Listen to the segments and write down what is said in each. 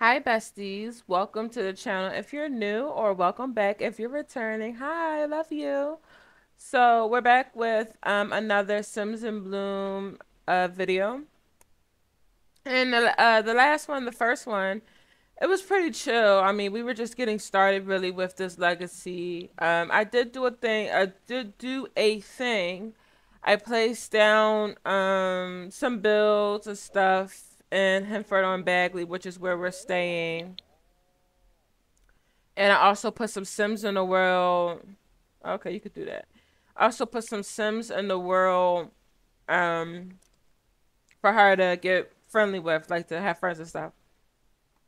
Hi, besties. Welcome to the channel if you're new, or welcome back if you're returning. Hi, I love you. So, we're back with um, another Sims in Bloom uh, video. And the, uh, the last one, the first one, it was pretty chill. I mean, we were just getting started really with this legacy. Um, I did do a thing, I did do a thing. I placed down um, some builds and stuff in Henford on Bagley, which is where we're staying. And I also put some Sims in the world. Okay, you could do that. I also put some Sims in the world um, for her to get friendly with, like to have friends and stuff.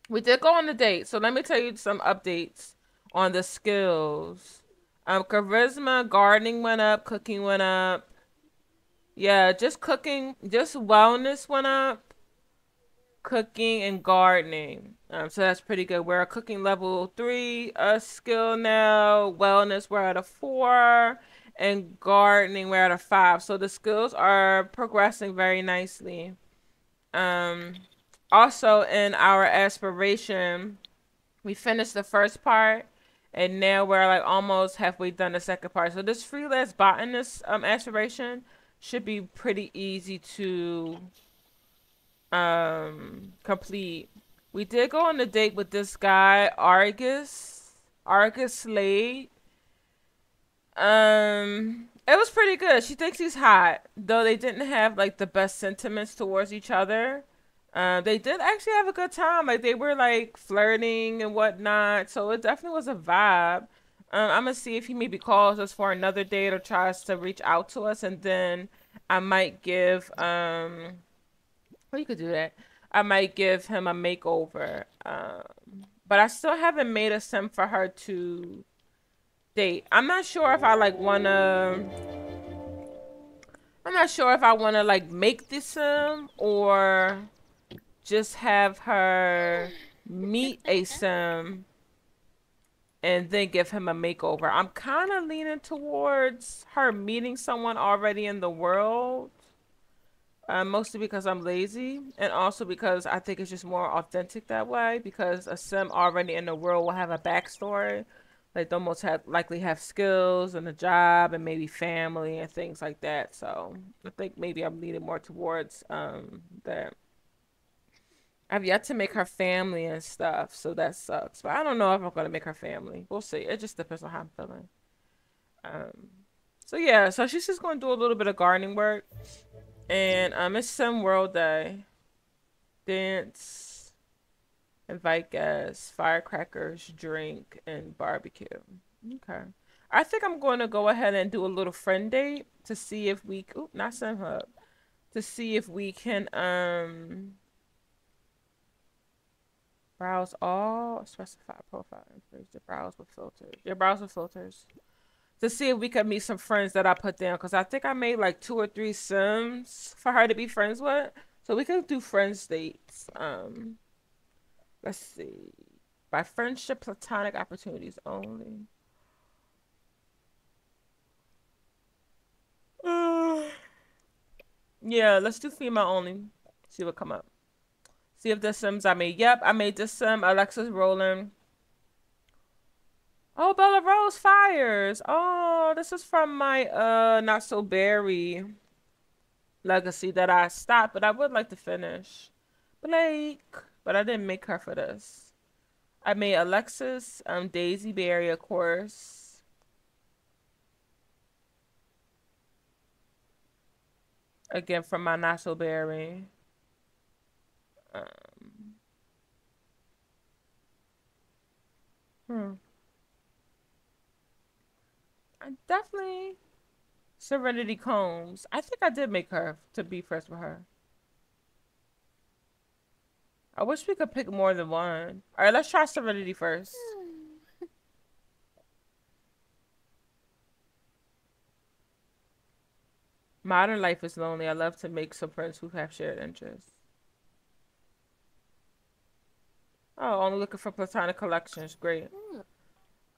We did go on a date, so let me tell you some updates on the skills. Um, charisma, gardening went up, cooking went up. Yeah, just cooking, just wellness went up cooking and gardening. Um, so that's pretty good. We're a cooking level three uh, skill now. Wellness, we're at a four. And gardening, we're at a five. So the skills are progressing very nicely. Um, also, in our aspiration, we finished the first part. And now we're like almost halfway done the second part. So this freelance botanist um, aspiration should be pretty easy to um complete. We did go on a date with this guy, Argus. Argus Slade. Um it was pretty good. She thinks he's hot, though they didn't have like the best sentiments towards each other. Uh, they did actually have a good time. Like they were like flirting and whatnot, so it definitely was a vibe. Um, I'm gonna see if he maybe calls us for another date or tries to reach out to us, and then I might give um well, you could do that. I might give him a makeover. Um, but I still haven't made a sim for her to date. I'm not sure if I like wanna. I'm not sure if I wanna like make this sim or just have her meet a sim and then give him a makeover. I'm kind of leaning towards her meeting someone already in the world uh, mostly because I'm lazy, and also because I think it's just more authentic that way. Because a sim already in the world will have a backstory, like they'll most have, likely have skills and a job, and maybe family and things like that. So I think maybe I'm leaning more towards um, that. I've yet to make her family and stuff, so that sucks. But I don't know if I'm gonna make her family. We'll see. It just depends on how I'm feeling. Um, so yeah, so she's just gonna do a little bit of gardening work. And um, it's Sim World Day. Dance, invite guests, firecrackers, drink, and barbecue. Okay. I think I'm going to go ahead and do a little friend date to see if we, oop, not Sim Hub, to see if we can um browse all specify profile information. Browse with filters. Yeah, browse with filters to see if we could meet some friends that I put down because I think I made like two or three sims for her to be friends with. So we could do friends dates. Um, let's see, by friendship, platonic opportunities only. Uh, yeah, let's do female only. See what come up. See if the sims I made. Yep, I made this sim. Alexis Rowland. Oh, Bella Rose Fires. Oh, this is from my uh not so berry legacy that I stopped, but I would like to finish. Blake, but I didn't make her for this. I made Alexis, um, Daisy Berry, of course. Again from my not so berry. Um. Hmm. I definitely Serenity Combs. I think I did make her to be friends with her. I wish we could pick more than one. All right, let's try Serenity first. Modern life is lonely. I love to make some friends who have shared interests. Oh, only looking for platonic collections. Great. Hmm.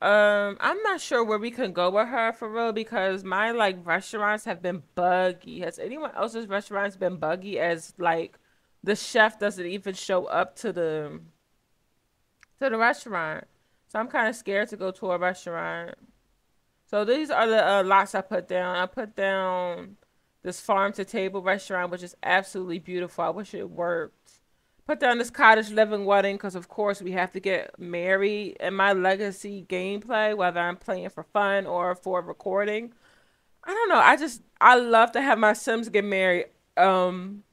Um, I'm not sure where we can go with her for real because my like restaurants have been buggy. Has anyone else's restaurants been buggy as like the chef doesn't even show up to the to the restaurant. So I'm kind of scared to go to a restaurant. So these are the uh, lots I put down. I put down this farm to table restaurant, which is absolutely beautiful. I wish it worked. Put down this cottage living wedding because, of course, we have to get married. And my legacy gameplay, whether I'm playing for fun or for recording, I don't know. I just I love to have my Sims get married. Um,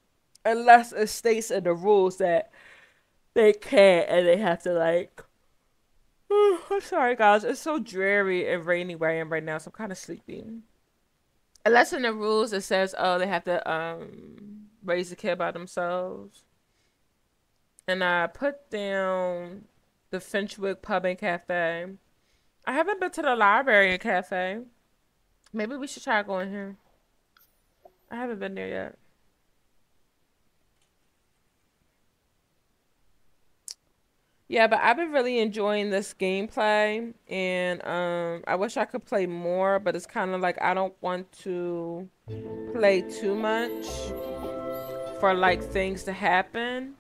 unless it states in the rules that they can't and they have to like. I'm sorry, guys. It's so dreary and rainy where I am right now, so I'm kind of sleepy. Unless in the rules it says, oh, they have to um raise a kid by themselves. And I put down the Finchwick Pub and Cafe. I haven't been to the library and cafe. Maybe we should try going here. I haven't been there yet. Yeah, but I've been really enjoying this gameplay and um I wish I could play more, but it's kind of like I don't want to play too much for like things to happen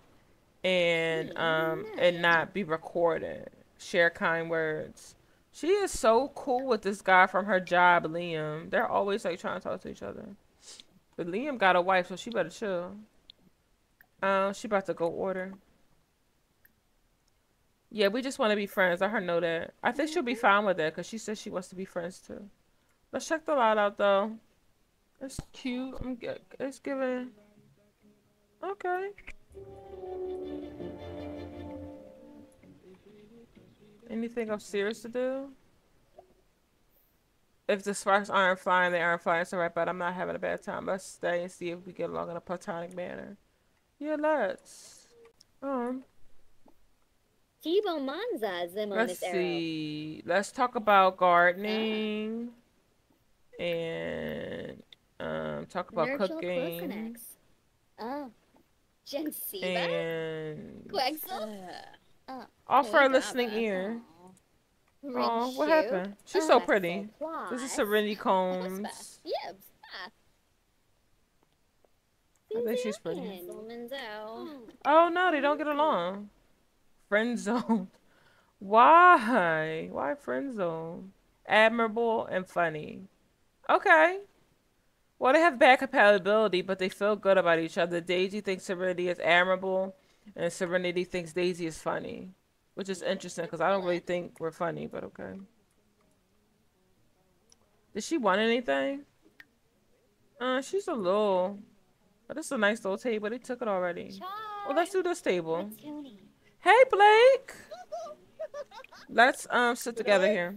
and um and not be recorded. Share kind words. She is so cool with this guy from her job, Liam. They're always like trying to talk to each other. But Liam got a wife, so she better chill. Um, she about to go order. Yeah, we just want to be friends. Let her know that. I think she'll be fine with it because she says she wants to be friends too. Let's check the lot out though. It's cute. I'm good. It's giving. Okay. Anything upstairs to do? If the sparks aren't flying, they aren't flying. So right, but I'm not having a bad time. Let's stay and see if we get along in a platonic manner. Yeah, let's. Um. Tibo Manza Let's see. Let's talk about gardening uh. and um talk about cooking. Oh. Gensiva? And Quexel? Uh, Offer a listening ear. Oh, what happened? She's so pretty. This is Serenity Combs. I think she's pretty. Oh no, they don't get along. Friend zone. Why? Why friend zone? Admirable and funny. Okay. Well, they have bad compatibility, but they feel good about each other. Daisy thinks Serenity is admirable, and Serenity thinks Daisy is funny, which is interesting because I don't really think we're funny, but okay. Did she want anything? Uh, she's a little, but it's a nice little table. They took it already. Well, let's do this table. Hey, Blake. Let's um sit together here.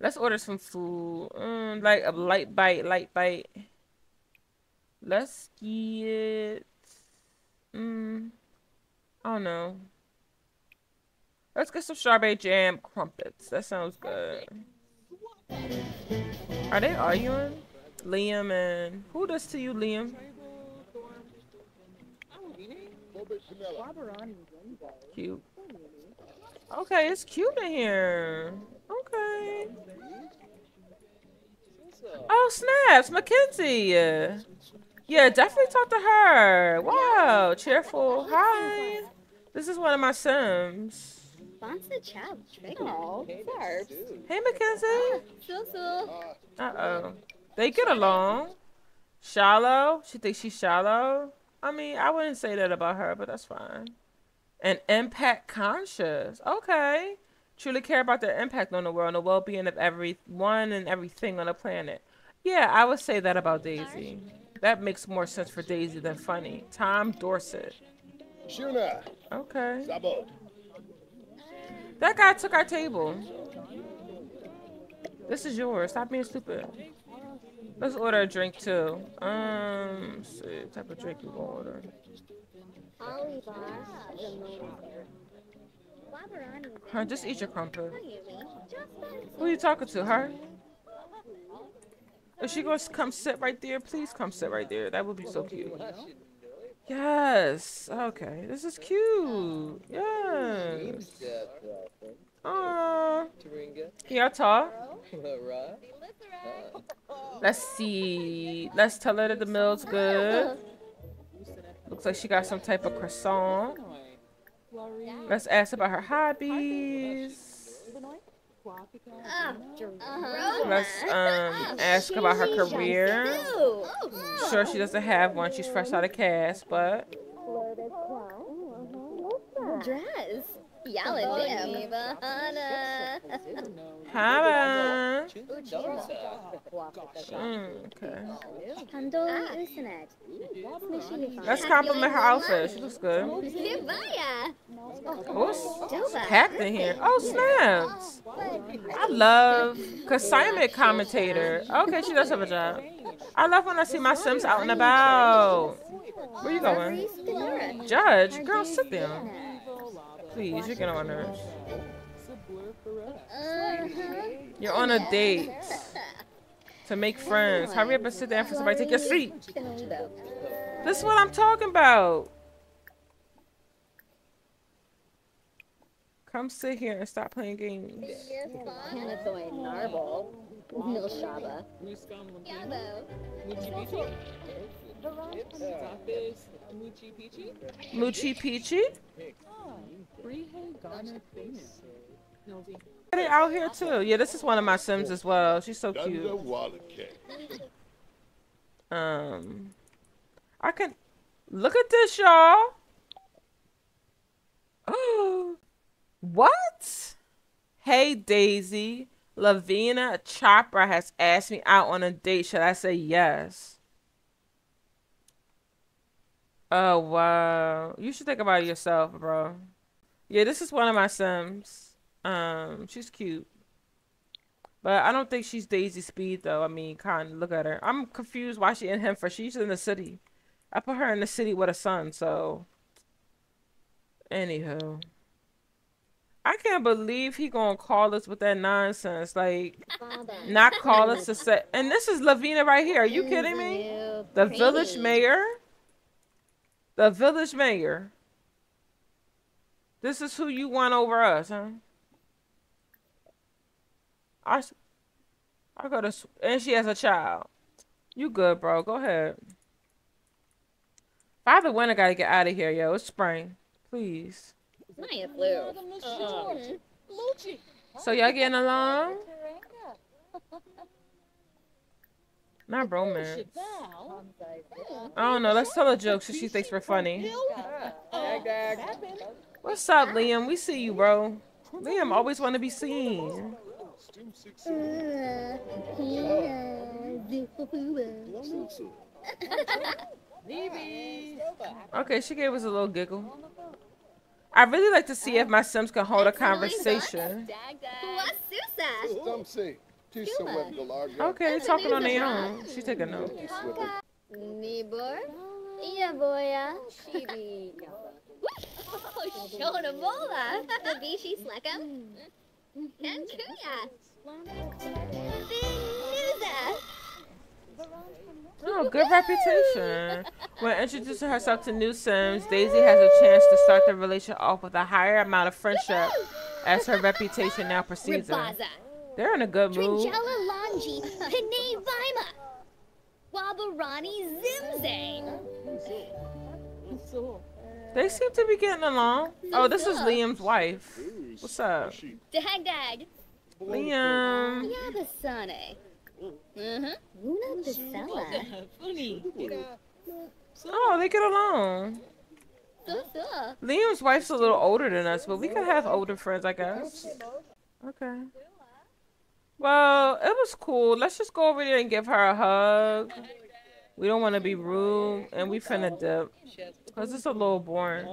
Let's order some food. Mm, like a light bite, light bite. Let's get. Mm, I don't know. Let's get some strawberry jam crumpets. That sounds good. Are they arguing? Liam and who does to you, Liam? Cute. Okay, it's cute in here. Okay. Oh, snaps. Mackenzie. Yeah, definitely talk to her. Wow, cheerful. Hi. This is one of my Sims. Oh, hey, Mackenzie. Uh-oh. They get along. Shallow. She thinks she's shallow. I mean, I wouldn't say that about her, but that's fine. And impact conscious. Okay truly care about their impact on the world and the well-being of everyone and everything on the planet. Yeah, I would say that about Daisy. That makes more sense for Daisy than funny. Tom Dorset. Shuna. Okay. That guy took our table. This is yours. Stop being stupid. Let's order a drink too. Um, see what type of drink you gonna order. Her, just eat your crumpet. Who are you talking to? Her? Is she to come sit right there? Please come sit right there. That would be so cute. Yes. Okay. This is cute. Yes. Aww. Y'all talk? Let's see. Let's tell her that the meal's good. Looks like she got some type of croissant. Let's ask about her hobbies. Uh-huh. Let's um ask about her career. Sure, she doesn't have one. She's fresh out of cast, but Dress. Yalla diva. Hana. Hannah. Okay. Let's compliment her outfit. She looks good. Vivaya. What's packed in here? Oh, snaps. I love consignment commentator. Okay, she does have a job. I love when I see my Sims out and about. Where you going? Judge, girl, sit down. Please, you're getting on my nerves. You're on a date to make friends. Hurry up and sit down for somebody to take your seat. This is what I'm talking about. Come sit here and stop playing games. Panathoy Narble. Nilshaba. Yabo. Moochie Peachy? They out here too. Yeah, this is one of my Sims as well. She's so cute. Um, I can look at this, y'all. Oh, what? Hey, Daisy. Lavina Chopra has asked me out on a date. Should I say yes? Oh, wow. You should think about yourself, bro. Yeah, this is one of my Sims. Um, she's cute. But I don't think she's Daisy Speed though. I mean, kind look at her. I'm confused why she in him for. She's in the city. I put her in the city with a son, so. Anywho. I can't believe he gonna call us with that nonsense. Like, not call us to say. And this is Lavina right here. Are you kidding me? The village mayor. The village mayor. This is who you want over us, huh? I, I gotta, and she has a child. You good, bro? Go ahead. Father Winter gotta get out of here, yo. It's spring, please. Maya flu. Uh-uh. So y'all getting along? Not romance. I don't know. Let's tell a joke so she thinks we're funny. What's up, Liam? We see you, bro. Liam always want to be seen. Okay, she gave us a little giggle. I really like to see if my Sims can hold a conversation. Okay, talking on their own. She take a note. Nibor. Iya boya. Chibi. Shona bola. Bishi slekam. Nankuya. Finuza. Oh, good reputation. When introducing herself to new Sims, Daisy has a chance to start the relationship off with a higher amount of friendship as her reputation now precedes her. They're in a good mood. Longi. Panay Vima. Wabarani Zimze. They seem to be getting along. Oh, this is Liam's wife. What's up? Dag dag. Liam. Yabasane. Mm-hmm. Luna Basella. Oh, they get along. So so. Liam's wife's a little older than us, but we could have older friends, I guess. Okay. Well, it was cool. Let's just go over there and give her a hug. We don't want to be rude, and we finna dip. Because it's a little boring.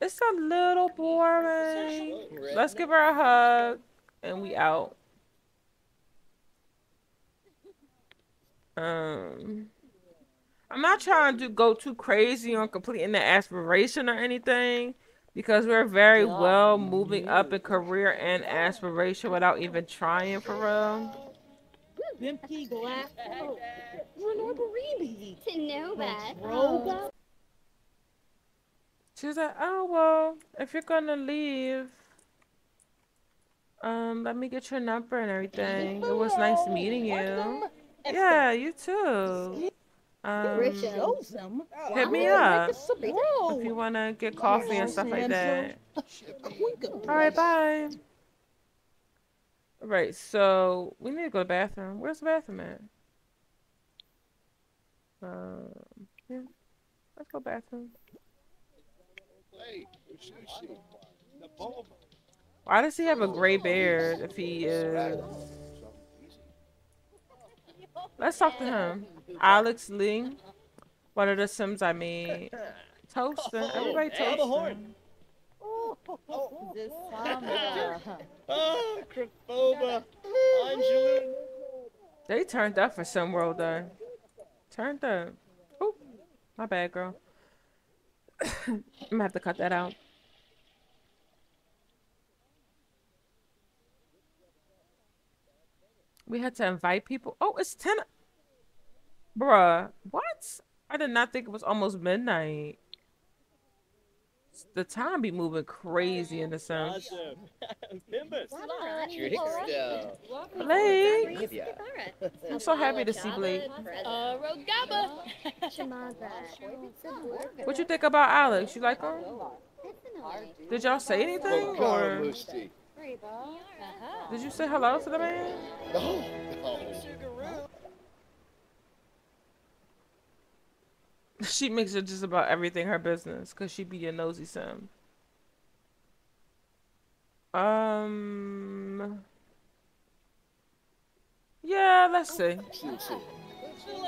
It's a little boring. Let's give her a hug, and we out. Um, I'm not trying to go too crazy on completing the aspiration or anything because we're very well moving up in career and aspiration without even trying for real. Tenova. She's like, oh well, if you're gonna leave, um, let me get your number and everything. It was nice meeting you. Yeah, you too. Um, hit me up if you want to get coffee and stuff like that. All right, bye. All right, so we need to go to the bathroom. Where's the bathroom at? Um, yeah, let's go bathroom. Why does he have a gray beard if he is? Let's talk to him. Alex Ling, one of the Sims I made. Toasting. Everybody toasting. This summer. Ah, Krafoba, Angelou. They turned up for some world though. Turned up. Oh, my bad, girl. I'm gonna have to cut that out. We had to invite people. Oh, it's 10. Bruh, what? I did not think it was almost midnight. The time be moving crazy in the sun. Awesome. Pimbus. Blake, I'm so happy to see Blake. Rogaba. What you think about Alex? You like her? Did y'all say anything? Or Lucy. did you say hello to the man? No, no. She makes it just about everything her business because she be a nosy sim. Um. Yeah, let's see. See, see.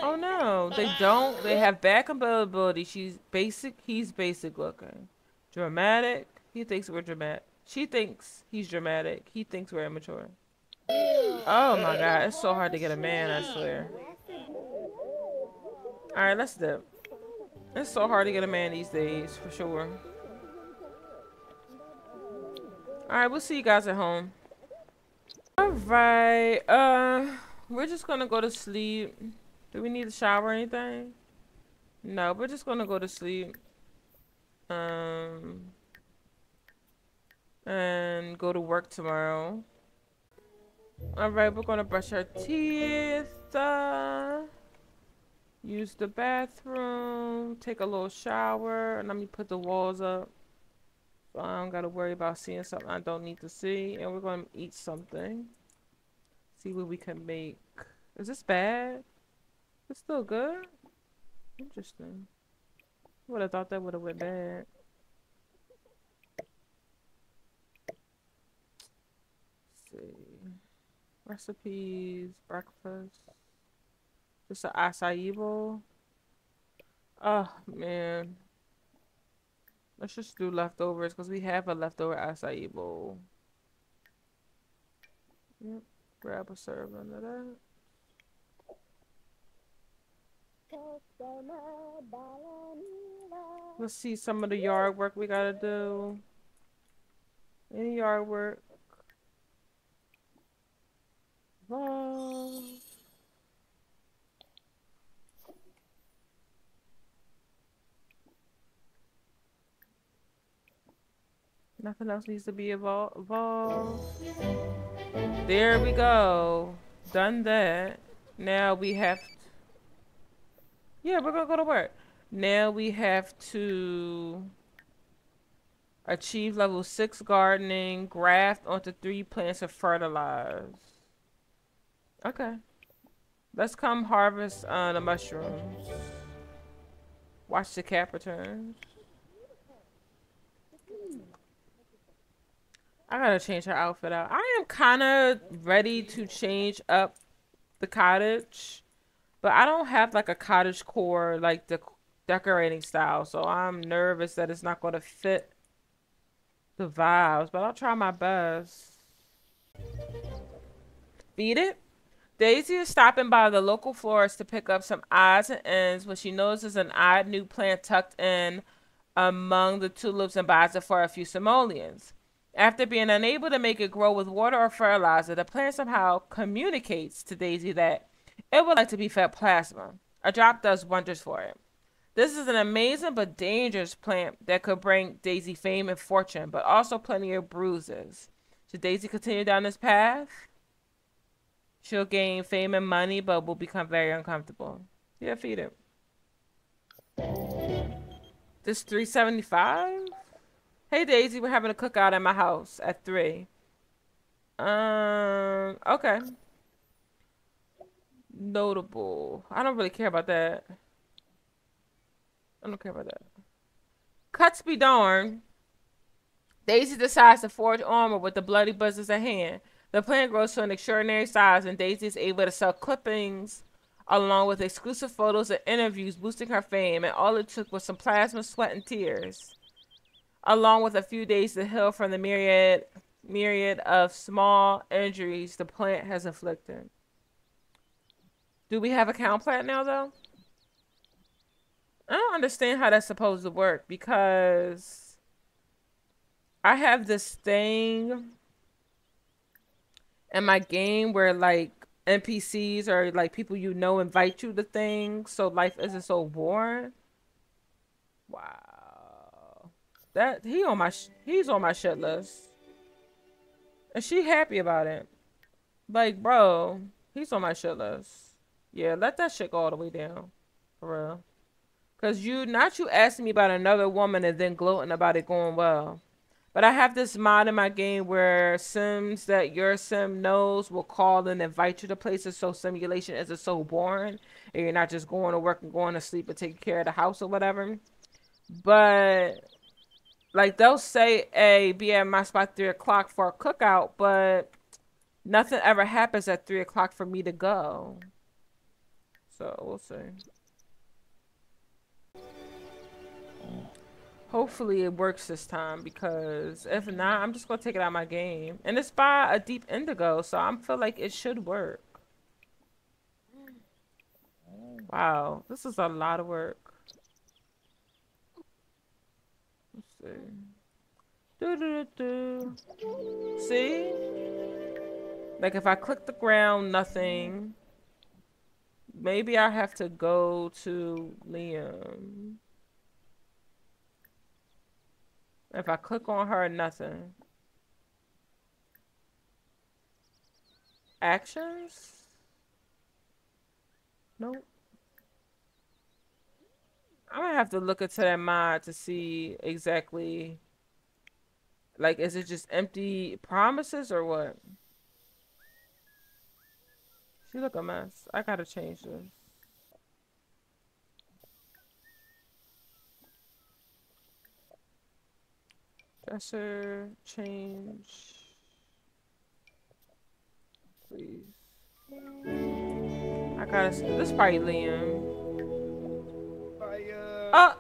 Oh no, they don't. They have bad compatibility. She's basic. He's basic looking. Dramatic. He thinks we're dramatic. She thinks he's dramatic. He thinks we're immature. Oh my god, it's so hard to get a man. I swear. All right, let's do. It's so hard to get a man these days, for sure. All right, we'll see you guys at home. All right, uh, we're just gonna go to sleep. Do we need a shower or anything? No, we're just gonna go to sleep. Um, and go to work tomorrow. All right, we're gonna brush our teeth. Uh, use the bathroom, take a little shower, and let me put the walls up. I don't gotta worry about seeing something I don't need to see. And we're gonna eat something. See what we can make. Is this bad? It's still good? Interesting. Would have thought that would have went bad. Let's see. Recipes, breakfast. Just an acai bowl. Oh man. Let's just do leftovers because we have a leftover acai bowl. Yep. Grab a serving of that. Let's see some of the yard work we gotta do. Any yard work? Nothing else needs to be evol- evolved. There we go. Done that. Now we have. Yeah, we're gonna go to work. Now we have to achieve level six gardening, graft onto three plants and fertilize. Okay. Let's come harvest uh, the mushrooms. Watch the cap returns. I gotta change her outfit out. I am kind of ready to change up the cottage, but I don't have like a cottage core like the decorating style, so I'm nervous that it's not gonna fit the vibes. But I'll try my best. Feed it. Daisy is stopping by the local florist to pick up some odds and ends when she notices an odd new plant tucked in among the tulips and buys it for a few simoleons. After being unable to make it grow with water or fertilizer, the plant somehow communicates to Daisy that it would like to be fed plasma. A drop does wonders for it. This is an amazing but dangerous plant that could bring Daisy fame and fortune, but also plenty of bruises. Should Daisy continue down this path? She'll gain fame and money, but will become very uncomfortable. Yeah, feed it. This 375? Hey Daisy, we're having a cookout at my house at 3. Um, okay. Notable. I don't really care about that. I don't care about that. Cuts be darned. Daisy decides to forge armor with the bloody buzzers at hand. The plant grows to an extraordinary size, and Daisy is able to sell clippings along with exclusive photos and interviews, boosting her fame. And all it took was some plasma, sweat, and tears, along with a few days to heal from the myriad myriad of small injuries the plant has inflicted. Do we have a count plant now, though? I don't understand how that's supposed to work because I have this thing in my game where like NPCs or like people you know invite you to things so life isn't so boring. Wow. That he on my he's on my shit list. And she happy about it. Like, bro, he's on my shit list. Yeah, let that shit go all the way down. For real. Cause you not you asking me about another woman and then gloating about it going well. But I have this mod in my game where Sims that your Sim knows will call and invite you to places so simulation isn't so boring and you're not just going to work and going to sleep and taking care of the house or whatever. But like they'll say, "Hey, be at my spot three o'clock for a cookout," but nothing ever happens at three o'clock for me to go. So we'll see. Hopefully it works this time because if not, I'm just gonna take it out of my game. And it's by a deep indigo, so I feel like it should work. Wow, this is a lot of work. Let's see. Do do do. See? Like if I click the ground, nothing. Maybe I have to go to Liam. If I click on her, nothing. Actions? Nope. I'm gonna have to look into that mod to see exactly. Like, is it just empty promises or what? She look a mess. I gotta change this. Dresser, change. Please. I gotta see. This is probably Liam. By, uh, Ah!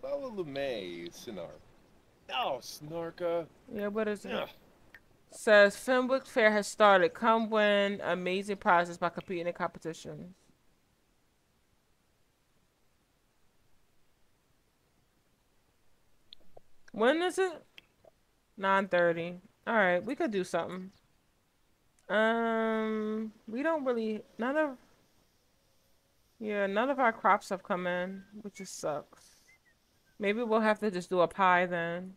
Boa Lume, Sinar. Oh, Snarka. Yeah, what is it? Ugh. Says Finchwick Fair has started. Come win amazing prizes by competing in competitions. When is it? 9:30. All right, we could do something. Um, we don't really none of Yeah, none of our crops have come in, which just sucks. Maybe we'll have to just do a pie then.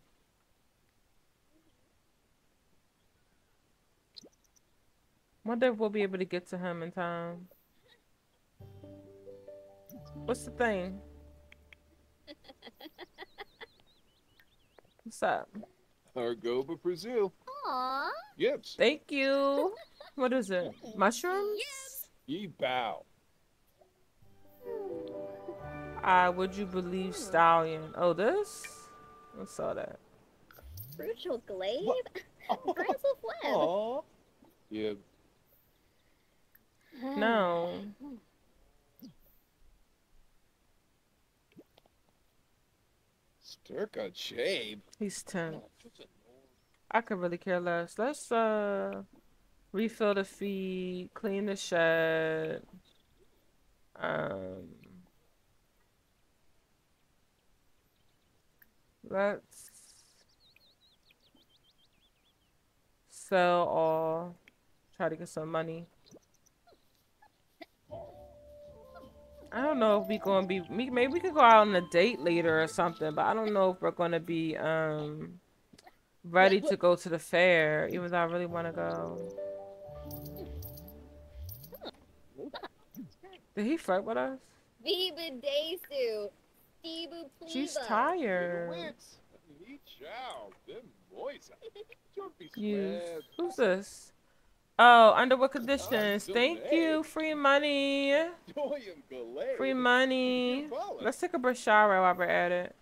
Wonder if we'll be able to get to him in time. What's the thing? What's up? Argoba Brazil. Aww. Yips. Thank you. What is it? Mushrooms? Ye bow. I would you believe stallion? Oh, this? I saw that. Brutal glade. What? Grassel fled. Aw. Yeah. No. Hmm. Sturka Chabe. He's 10. I could really care less. Let's uh refill the feed, clean the shed. Um Let's sell all. Try to get some money. I don't know if we're gonna be. Maybe we could go out on a date later or something, but I don't know if we're gonna be um ready to go to the fair, even though I really want to go. Did he flirt with us? Viva Desu. Stebu She's tired. Ni chao. Them boys. Jorpy You. Who's this? Oh, under what conditions? Thank you. Free money. Free money. Let's take a brush shower while we're at it.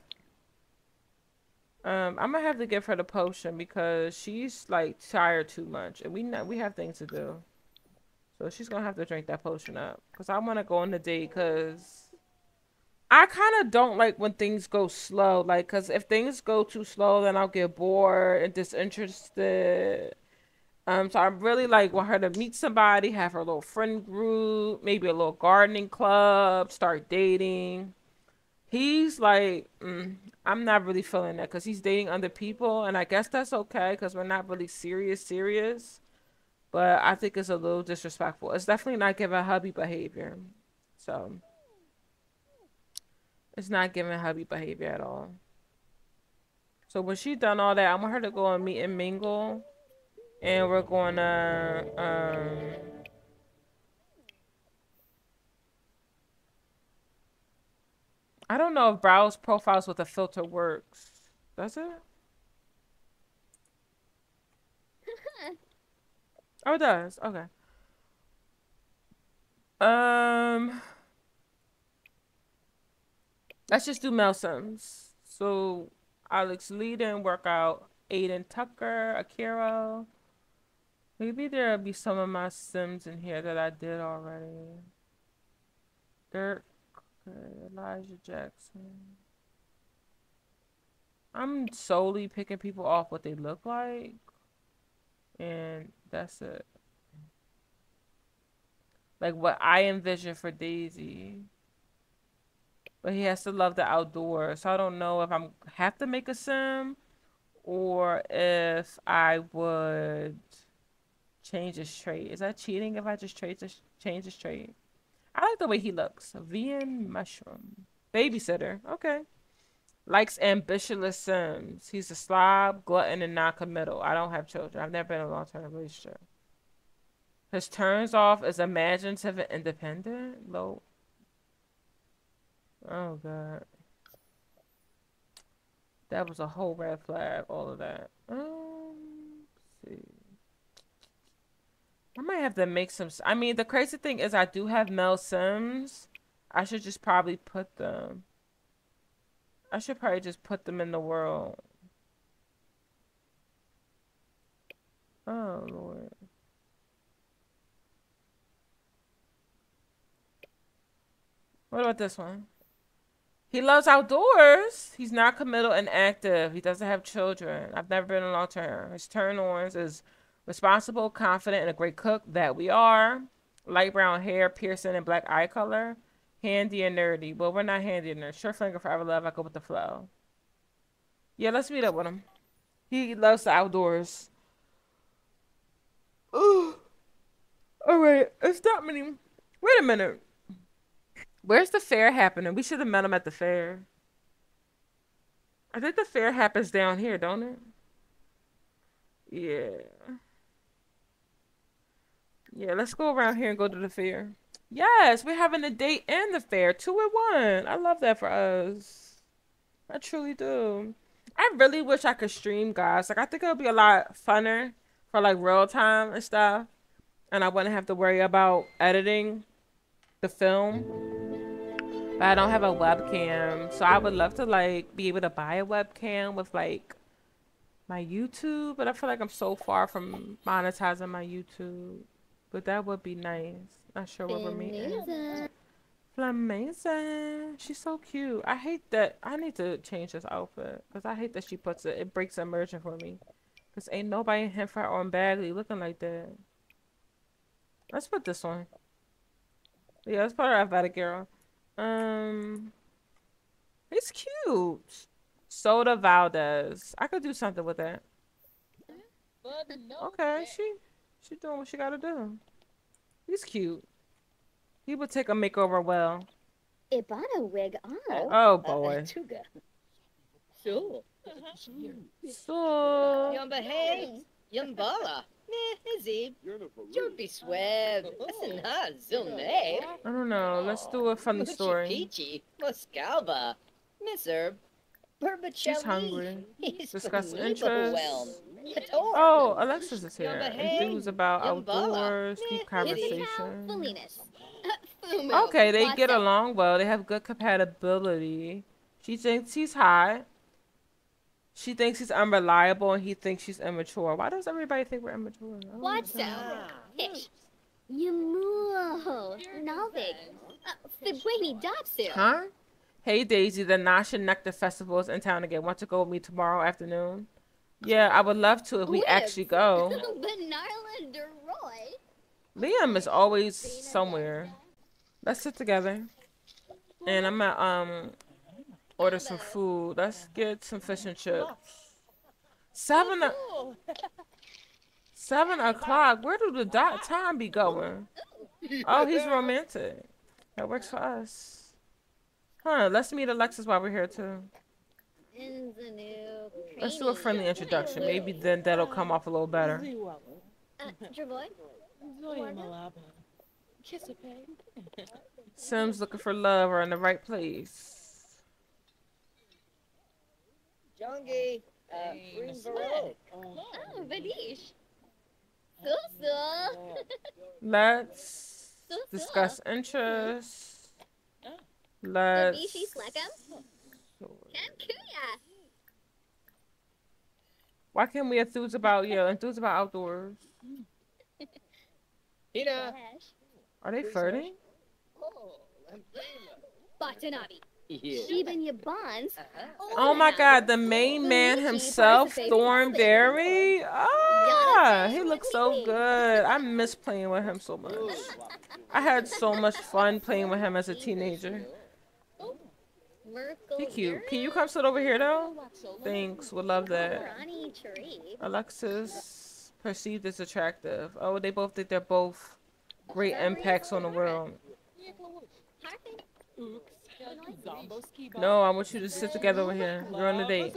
Um, I'm gonna have to give her the potion because she's like tired too much, and we know we have things to do. So she's gonna have to drink that potion up. Cause I want to go on the date. Cause I kind of don't like when things go slow. Like, cause if things go too slow, then I'll get bored and disinterested. Um, so I really like want her to meet somebody, have her little friend group, maybe a little gardening club, start dating. He's like, mm, I'm not really feeling that because he's dating other people, and I guess that's okay because we're not really serious, serious. But I think it's a little disrespectful. It's definitely not giving hubby behavior. So it's not giving hubby behavior at all. So when she done all that, I want her to go and meet and mingle and we're gonna um I don't know if browse profiles with a filter works. Does it? Oh, it does. Okay. Um, let's just do Mel Sims. So Alex Leadon, workout Aiden Tucker, Akira. Maybe there'll be some of my Sims in here that I did already. Dirk, Elijah Jackson. I'm solely picking people off what they look like, and that's it. Like what I envision for Daisy. But he has to love the outdoors. So I don't know if I'm have to make a sim or if I would change his trait. Is that cheating if I just trade this, change his trait? I like the way he looks. Vian Mushroom. Babysitter. Okay. Likes ambitious sims. He's a slob, glutton, and non-committal. I don't have children. I've never been in a long-term relationship. His turns off is imaginative and independent. Low. Oh god. That was a whole red flag, all of that. Um, see. I might have to make some. I mean, the crazy thing is, I do have Mel Sims. I should just probably put them. I should probably just put them in the world. Oh Lord. What about this one? He loves outdoors. He's not committal and active. He doesn't have children. I've never been in long term. His turn ons is responsible, confident, and a great cook that we are. Light brown hair, piercing, and black eye color. Handy and nerdy. Well, we're not handy and nerdy. Short finger forever love. I go with the flow. Yeah, let's meet up with him. He loves the outdoors. Ooh. All right, it's not many. Wait a minute. Where's the fair happening? We should have met him at the fair. I think the fair happens down here, don't it? Yeah. Yeah, let's go around here and go to the fair. Yes, we're having a date and the fair. Two in one. I love that for us. I truly do. I really wish I could stream, guys. Like, I think it would be a lot funner for like real time and stuff. And I wouldn't have to worry about editing the film. But I don't have a webcam. So I would love to like be able to buy a webcam with like my YouTube. But I feel like I'm so far from monetizing my YouTube. But that would be nice. Not sure where we're meeting. Bonanza. Flamazing. She's so cute. I hate that. I need to change this outfit because I hate that she puts it. It breaks immersion for me. Because ain't nobody in Hemfire or in Bagley looking like that. Let's put this one. Yeah, let's put her athletic girl. Um, it's cute. Soda Valdez. I could do something with that. Okay, she she doing what she gotta do. He's cute. He would take a makeover well. Ibana wig on. Oh uh-uh, boy. Tuga. So. So Yumba hey. Yumbala. Meh, Izzy. You're in a balloon. Jorpy swab. Listen. I don't know. Let's do it from the story. Peachy. Moscalba. Miss Herb. Berbacelli. She's hungry. He's Discuss Felibo interests. Whelm. Hator. Oh, Alexis is here. Yumba Enthused about outdoors, Meh, deep conversation. Okay, they get along well. They have good compatibility. She thinks he's hot. She thinks he's unreliable, and he thinks she's immature. Why does everybody think we're immature? I don't What's understand. up? Hish. Yamuo. Nalvik. Fibwini Datsu. Huh? Hey Daisy, the Nasha Nectar Festival is in town again. Want to go with me tomorrow afternoon? Yeah, I would love to if we With. actually go. Benarla DeRoy. Liam is always somewhere. Let's sit together. And I'm gonna um order some food. Let's get some fish and chips. Seven o- seven o'clock. Where do the dot time be going? Oh, he's romantic. That works for us. Huh, let's meet Alexis while we're here too. Inzanu. Let's do a friendly introduction. Maybe then that'll come off a little better. Uh, Dravoy? Sims looking for love are in the right place. Jungie. Uh, Green Varrow. Oh, Vadish. Let's discuss interests. Let's. Slackum. Why can't we enthuse about yeah enthuse about outdoors? Hina. Are they flirting? Oh, Batanabi. Yeah. Shiban Yabans. Oh my God, the main man himself, Thornberry. Ah, he looks so good. I miss playing with him so much. I had so much fun playing with him as a teenager. Merkel. He cute. Can you come sit over here though? Thanks. Would love that. Alexis perceived as attractive. Oh, they both think they're both great impacts on the world. Harpin. No, I want you to sit together over here. You're on a date.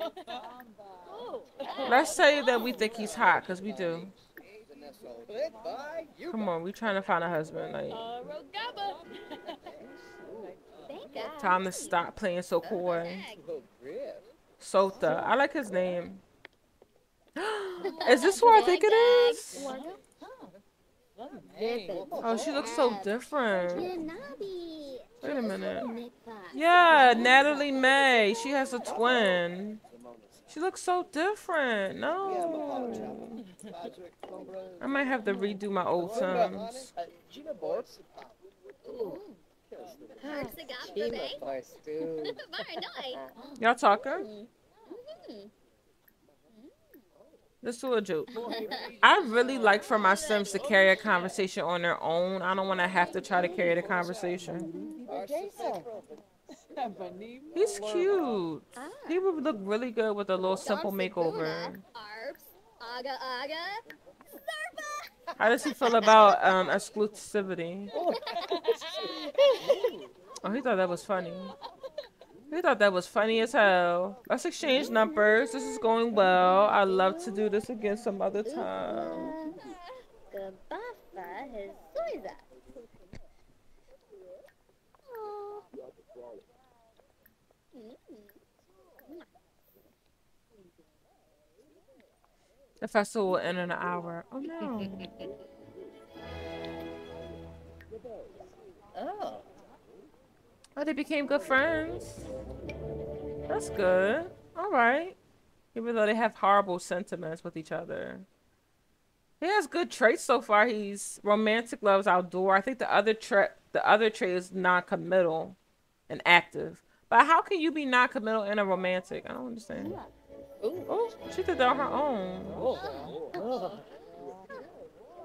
Oh. Let's say that we think he's hot, cause we do. Come on, we're trying to find a husband. Like, Thank God. time to stop playing so coy. Sota, I like his name. is this who I think it is? Oh, she looks so different. Wait a minute. Yeah, Natalie May. She has a twin. She looks so different. No. I might have to redo my old times. Gina Borps. Harsagap Gina Babe. Borps, dude. Maranoi. Y'all talking? Let's do a joke. I really like for my Sims to carry a conversation on their own. I don't want to have to try to carry the conversation. He's cute. He would look really good with a little simple makeover. Aga Aga. How does he feel about um exclusivity? Oh, he thought that was funny. He thought that was funny as hell. Let's exchange numbers. This is going well. I'd love to do this again some other time. The festival will end in an hour. Oh no. Oh. Oh, they became good friends. That's good. All right. Even though they have horrible sentiments with each other. He has good traits so far. He's romantic, loves outdoor. I think the other trait, the other trait is non-committal and active. But how can you be non-committal and a romantic? I don't understand. Oh, she did that on her own. Oh.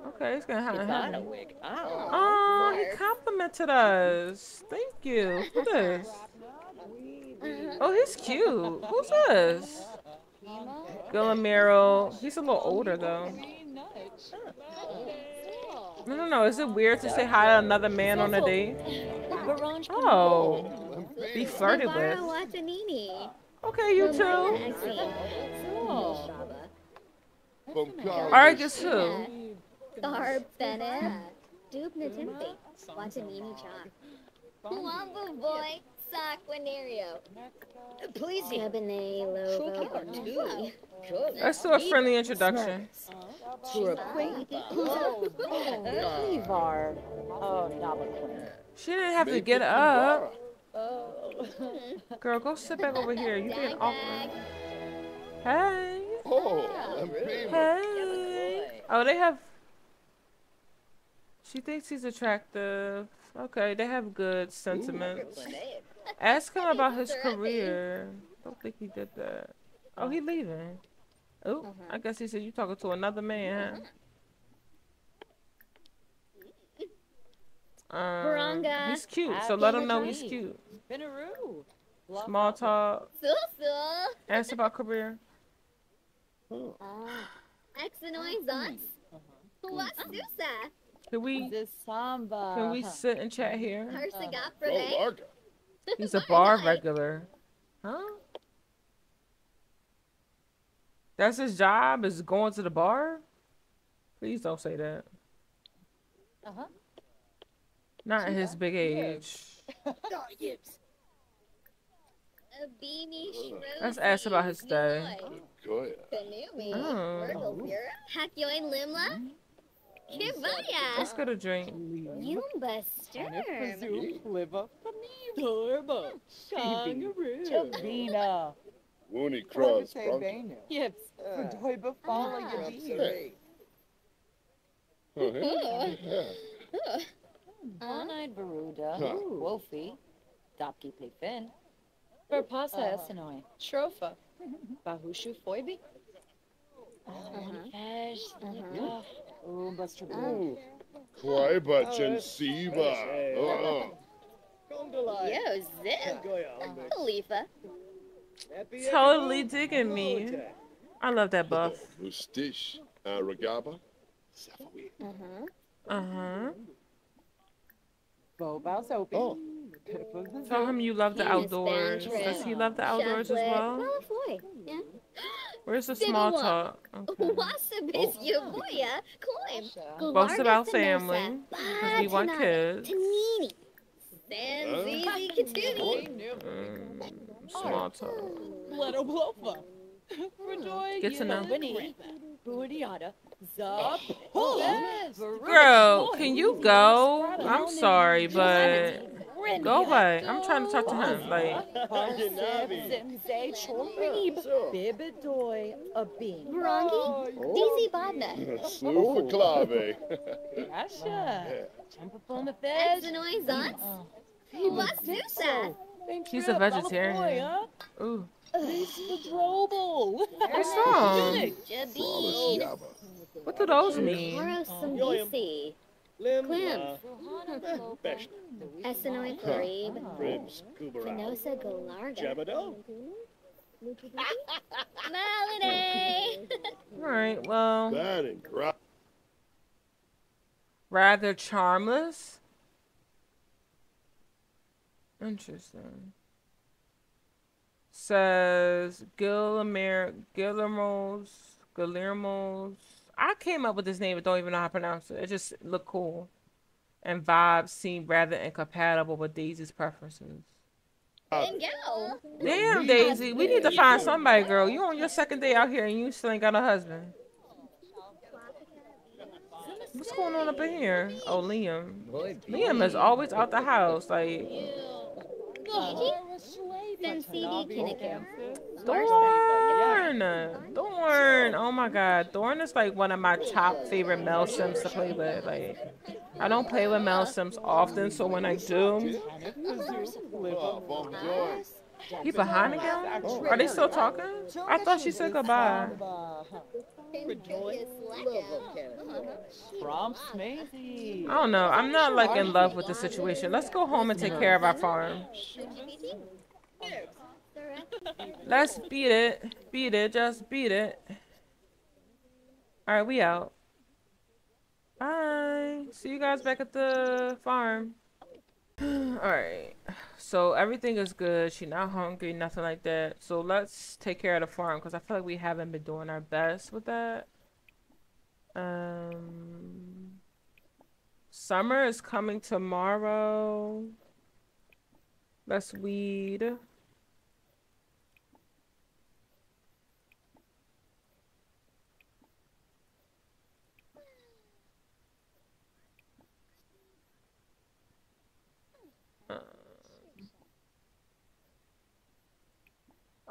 Okay, he's gonna have Got a him. wig. Oh. Oh, he complimented us. Thank you. Who's this? Oh, he's cute. Who's this? Guillermo. He's a little older though. No, no, no. Is it weird to say hi to another man on a date? Oh, be flirted with. Navara Watanini. Okay, you too. Maxine. Oh. All right, guess who? Garb Bennett. Dubna Timothy. Watanini Chalk. Wamba Boy. Sanguinario. Please, Cabernet Lovo. True too. Bonifay. Good. Let's a friendly introduction. Oh, Oh, She didn't have to get up. Oh. Girl, go sit back over here. You being Dag awkward. Hey. Oh, Hey. Oh, they have. She thinks he's attractive. Okay, they have good sentiments. Ask him about his career. Don't think he did that. Oh, he leaving. Oh, I guess he said you talking to another man. Huh? Um, Baranga. he's cute, so let him know he's cute. Binaroo. Small talk. Susu. Ask about career. Ah. Exinoy Zons. Huasusa. Can we The samba. can we sit and chat here? Harsaga Oh, He's a bar regular. Huh? That's his job is going to the bar? Please don't say that. Uh-huh. Not at his big age. Abimi Shrozi. Let's ask about his day. Niloy. Goya. Kanumi. Oh. Virgo Limla. Kivaya. Let's get a drink. Yumba Sturm. Liver. Turbo. Kangaroo. Chabina. Woony Cross, bro. Yes. Verdoiba follow One-eyed Baruda. Huh. Wolfie. Dopki Payfin. Verpasa Essenoi. Tropha. Bahushu Foibi. Cash. Uh-huh. Oh, Buster Ooh. Kwaiba Gensiva. Oh. Yo, Zip. Khalifa. Totally digging me. I love that buff. Mustish. Uh, Ragaba. Safawi. Uh-huh. Uh-huh. Bobo Soapy. Oh. Tell him you love the Venus outdoors. Does he love the outdoors as Chaplet. well? Malafoy. Yeah. Where's the City small walk. talk? Okay. Wasabis Yaboya. Climb. Boast about family. Because we want kids. Tanini. Sanzizi Katuni. Mm, small talk. Leto Blofa. Rejoy. Get to know. Winnie. Buadiata. Zop. Oh. Girl, can you go? I'm sorry, but go away. I'm trying to talk to him. Like, Zimzay Chorib. Bibidoy. A bean. Burangi. DZ Bodna. Slew for Clave. Asha. Jump up on the fez. Exinoy Zons. Wasusa. He's a vegetarian. ooh. Drobel. What's wrong? Jabin. Yaba. What do those mean? Harosambisi. Uh, Clem. Uh, uh, Best. Esinoy Karib. Ribs. Kubara. Venosa Galarga. Jabado. Melody. Alright, well, That and Gra. rather charmless. Interesting. Says Guillermo, Guillermo's, Guillermo's. I came up with this name, but don't even know how to pronounce it. It just looked cool. And vibes seem rather incompatible with Daisy's preferences. And go. Damn, Daisy, we need to find somebody, girl. You on your second day out here and you still ain't got a husband. What's going on up in here? Oh, Liam. Liam is always out the house. Like, Sensidi Kinnikin. Thorn! Thorn! Oh my god. Thorn is like one of my top favorite Mel Sims to play with. Like, I don't play with Mel Sims often, so when I do, Bon Joy. he behind again? Are they still talking? I thought she said goodbye. From Smazy. I don't know. I'm not like in love with the situation. Let's go home and take care of our farm. Let's beat it. Beat it. Just beat it. Alright, we out. Bye. See you guys back at the farm. Alright. So everything is good. She's not hungry, nothing like that. So let's take care of the farm because I feel like we haven't been doing our best with that. Um, summer is coming tomorrow. Let's weed.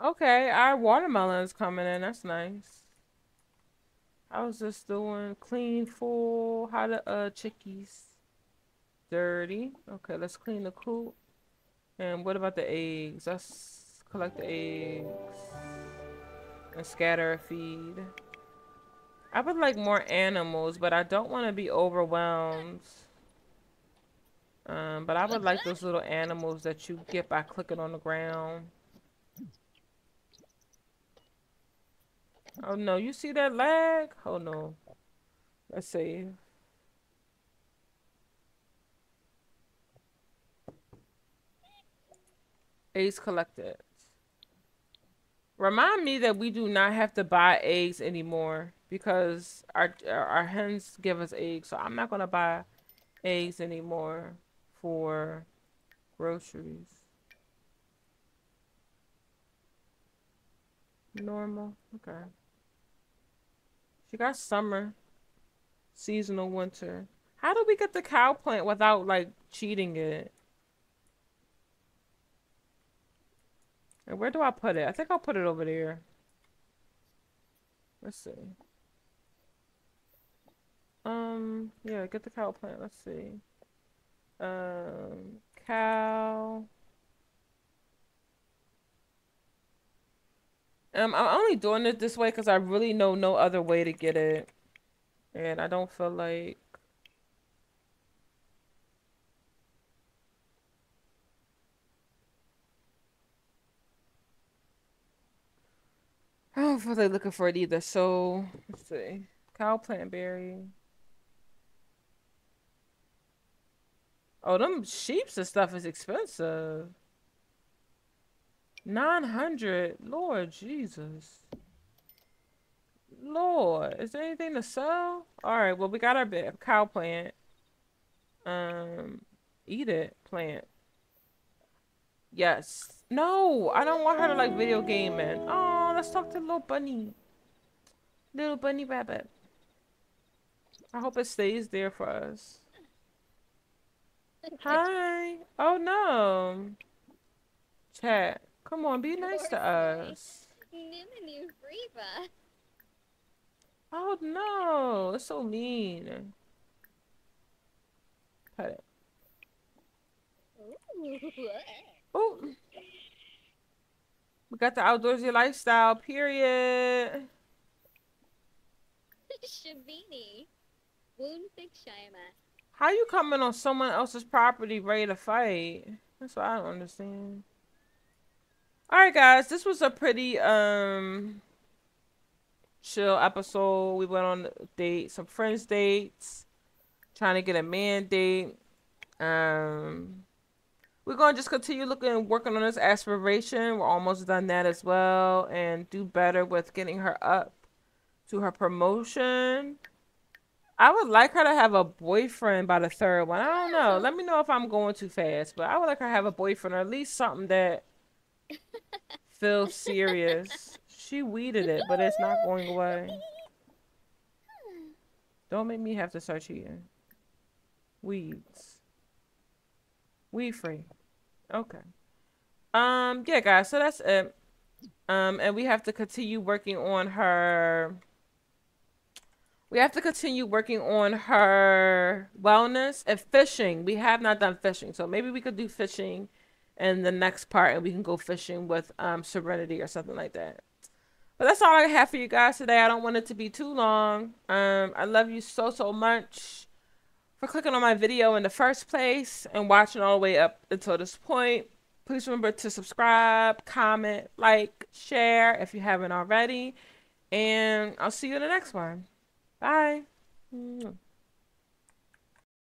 Okay, our watermelon is coming in. That's nice. I was just doing clean, full. How the uh chickies? Dirty. Okay, let's clean the coop. And what about the eggs? Let's collect the eggs and scatter a feed. I would like more animals, but I don't want to be overwhelmed. Um, but I would like those little animals that you get by clicking on the ground. Oh no, you see that lag? Oh no. Let's see. Eggs collected. Remind me that we do not have to buy eggs anymore because our our hens give us eggs. So I'm not gonna buy eggs anymore for groceries. Normal. Okay. She got summer, seasonal, winter. How do we get the cow plant without like cheating it? And where do I put it? I think I'll put it over there. Let's see. Um, yeah, get the cow plant. Let's see. Um, cow. Um, I'm only doing it this way because I really know no other way to get it. And I don't feel like... I don't feel like looking for it either. So, let's see. Cow plant berry. Oh, them sheeps and stuff is expensive. 900. Lord Jesus. Lord, is there anything to sell? All right, well, we got our bit cow plant. Um, eat it plant. Yes. No, I don't want her to like video gaming. Oh, let's talk to little bunny. Little bunny rabbit. I hope it stays there for us. Hi. Oh no. Chat. Come on, be nice to us. Oh no, it's so mean. Cut it. Oh. We got the outdoorsy lifestyle, period. Shabini. Woundfig Shima. How you coming on someone else's property ready to fight? That's what I don't understand. Alright guys, this was a pretty um chill episode. We went on date, some friends dates, trying to get a man date. Um we're gonna just continue looking and working on this aspiration. We're almost done that as well and do better with getting her up to her promotion. I would like her to have a boyfriend by the third one. I don't know. Let me know if I'm going too fast, but I would like her to have a boyfriend or at least something that feels serious. She weeded it, but it's not going away. Don't make me have to start cheating. Weeds. Weed free. Okay. Um, yeah, guys, so that's it. Um, and we have to continue working on her. We have to continue working on her wellness and fishing. We have not done fishing, so maybe we could do fishing in the next part, and we can go fishing with um Serenity or something like that. But that's all I have for you guys today. I don't want it to be too long. Um, I love you so so much for clicking on my video in the first place and watching all the way up until this point. Please remember to subscribe, comment, like, share if you haven't already. And I'll see you in the next one. Bye.